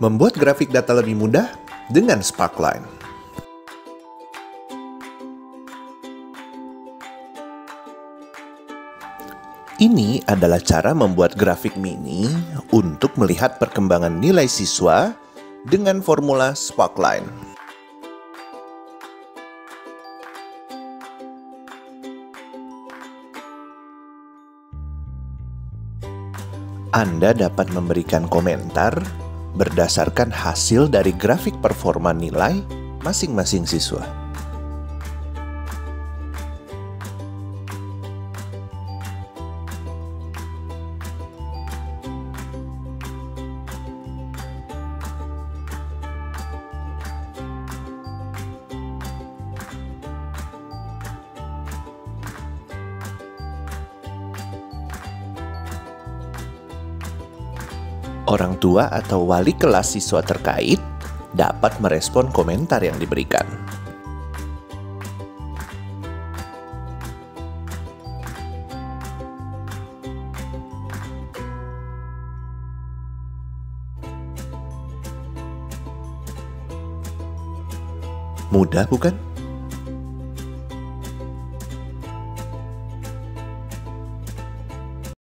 Membuat grafik data lebih mudah dengan Sparkline. Ini adalah cara membuat grafik mini untuk melihat perkembangan nilai siswa dengan formula Sparkline. Anda dapat memberikan komentar berdasarkan hasil dari grafik performa nilai masing-masing siswa. Orang tua atau wali kelas siswa terkait dapat merespon komentar yang diberikan. Mudah bukan?